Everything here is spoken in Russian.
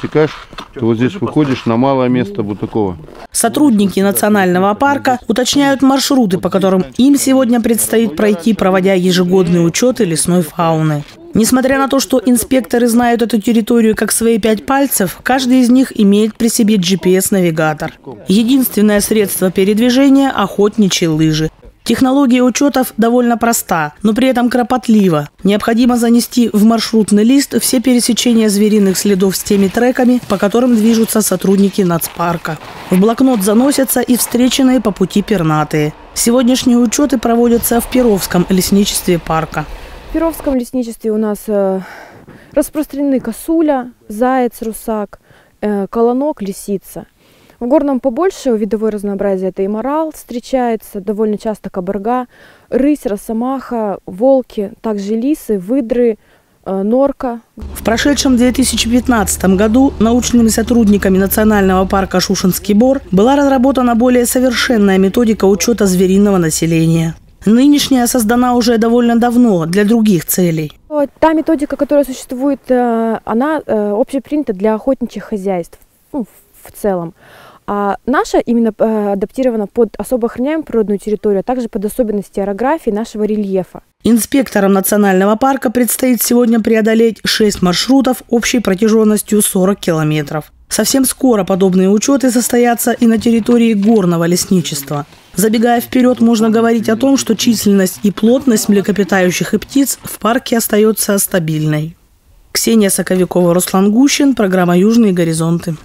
пересекаешь, ты вот здесь выходишь на малое место такого. Сотрудники национального парка уточняют маршруты, по которым им сегодня предстоит пройти, проводя ежегодные учеты лесной фауны. Несмотря на то, что инспекторы знают эту территорию как свои пять пальцев, каждый из них имеет при себе GPS-навигатор. Единственное средство передвижения – охотничьи лыжи. Технология учетов довольно проста, но при этом кропотлива. Необходимо занести в маршрутный лист все пересечения звериных следов с теми треками, по которым движутся сотрудники нацпарка. В блокнот заносятся и встреченные по пути пернатые. Сегодняшние учеты проводятся в Перовском лесничестве парка. В Перовском лесничестве у нас э, распространены косуля, заяц, русак, э, колонок, лисица. В горном побольше видовое разнообразие это и морал встречается, довольно часто кабарга, рысь, росомаха, волки, также лисы, выдры, э, норка. В прошедшем 2015 году научными сотрудниками Национального парка Шушинский Бор была разработана более совершенная методика учета звериного населения. Нынешняя создана уже довольно давно для других целей. Та методика, которая существует, э, она э, общепринята для охотничьих хозяйств ну, в целом. А наша именно э, адаптирована под особо охраняемую природную территорию, а также под особенности орографии нашего рельефа. Инспекторам национального парка предстоит сегодня преодолеть 6 маршрутов общей протяженностью 40 километров. Совсем скоро подобные учеты состоятся и на территории горного лесничества. Забегая вперед, можно говорить о том, что численность и плотность млекопитающих и птиц в парке остается стабильной. Ксения Соковикова, Руслан Гущин, программа «Южные горизонты».